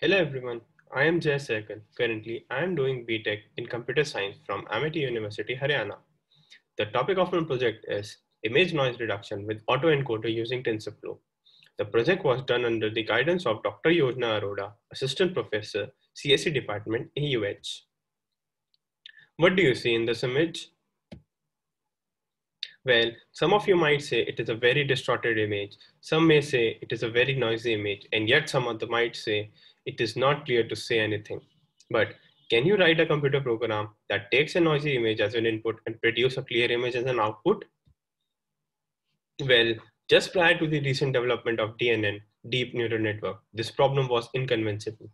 Hello everyone, I am Jai Sehgal. Currently, I am doing BTech in Computer Science from Amity University, Haryana. The topic of my project is Image Noise Reduction with Autoencoder using TensorFlow. The project was done under the guidance of Dr. Yojna Arora, Assistant Professor, CSE Department, AUH. What do you see in this image? Well, some of you might say it is a very distorted image. Some may say it is a very noisy image. And yet some of them might say it is not clear to say anything. But can you write a computer program that takes a noisy image as an input and produce a clear image as an output? Well, just prior to the recent development of DNN, deep neural network, this problem was inconceivable,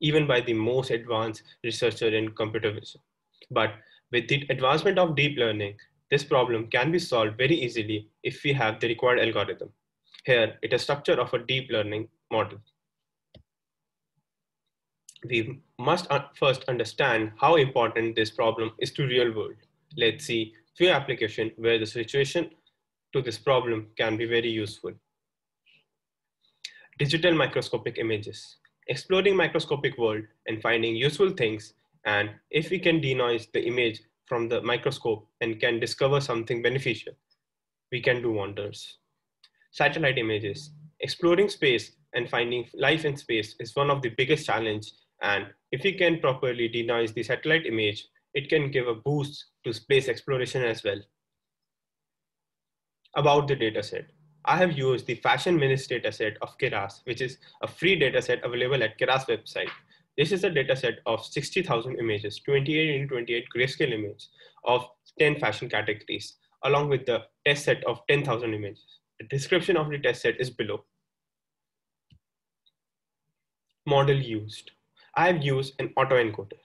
even by the most advanced researcher in computer vision. But with the advancement of deep learning, this problem can be solved very easily if we have the required algorithm. Here, it is structure of a deep learning model. We must uh, first understand how important this problem is to real world. Let's see few applications where the situation to this problem can be very useful. Digital microscopic images. Exploring microscopic world and finding useful things and if we can denoise the image from the microscope and can discover something beneficial, we can do wonders. Satellite images. Exploring space and finding life in space is one of the biggest challenge. And if we can properly denoise the satellite image, it can give a boost to space exploration as well. About the dataset. I have used the fashion MNIST dataset of Keras, which is a free dataset available at Keras website. This is a data set of 60,000 images, 28 into 28 grayscale images of 10 fashion categories, along with the test set of 10,000 images. The description of the test set is below. Model used. I have used an autoencoder.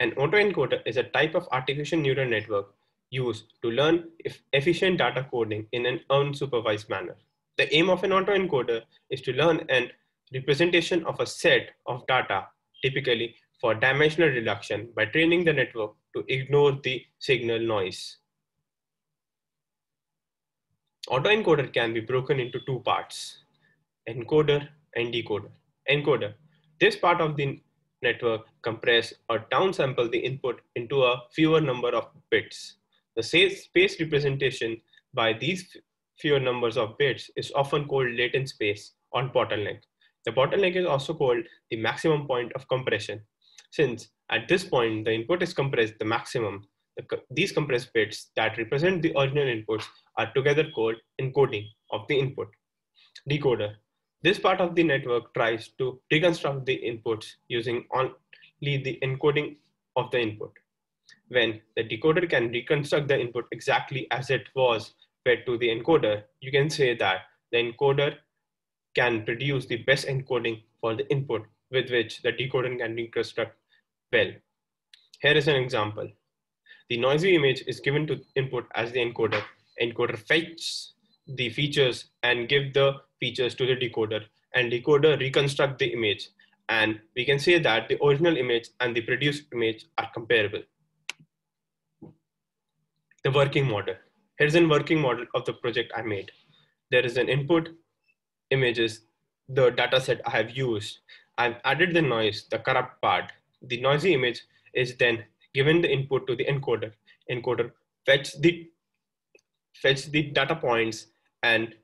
An autoencoder is a type of artificial neural network used to learn efficient data coding in an unsupervised manner. The aim of an autoencoder is to learn an representation of a set of data typically for dimensional reduction by training the network to ignore the signal noise. Autoencoder can be broken into two parts, encoder and decoder. Encoder. This part of the network compress or downsample the input into a fewer number of bits. The space representation by these fewer numbers of bits is often called latent space on bottleneck. The bottleneck is also called the maximum point of compression. Since at this point, the input is compressed the maximum, the, these compressed bits that represent the original inputs are together called encoding of the input. Decoder. This part of the network tries to reconstruct the inputs using only the encoding of the input. When the decoder can reconstruct the input exactly as it was fed to the encoder, you can say that the encoder can produce the best encoding for the input with which the decoder can reconstruct well. Here is an example. The noisy image is given to input as the encoder. Encoder fetches the features and give the features to the decoder and decoder reconstruct the image. And we can say that the original image and the produced image are comparable. The working model. Here's a working model of the project I made. There is an input images, the data set I have used, I've added the noise, the corrupt part. The noisy image is then given the input to the encoder. Encoder fetch the fetch the data points and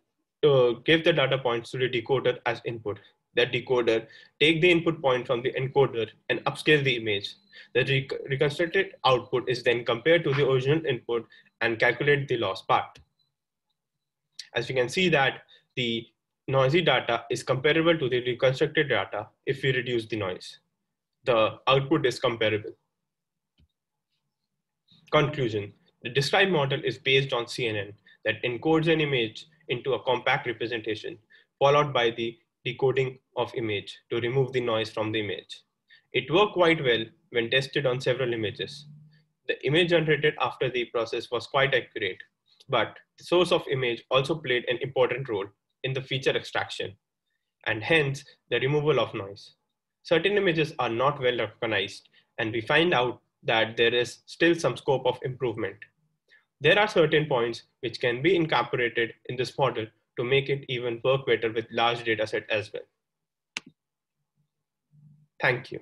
uh, give the data points to the decoder as input. That decoder take the input point from the encoder and upscale the image. The rec reconstructed output is then compared to the original input and calculate the loss part. As you can see that the noisy data is comparable to the reconstructed data if we reduce the noise. The output is comparable. Conclusion. The described model is based on CNN that encodes an image into a compact representation, followed by the decoding of image to remove the noise from the image. It worked quite well when tested on several images. The image generated after the process was quite accurate, but the source of image also played an important role in the feature extraction, and hence the removal of noise. Certain images are not well recognized, and we find out that there is still some scope of improvement. There are certain points which can be incorporated in this model to make it even work better with large data set as well. Thank you.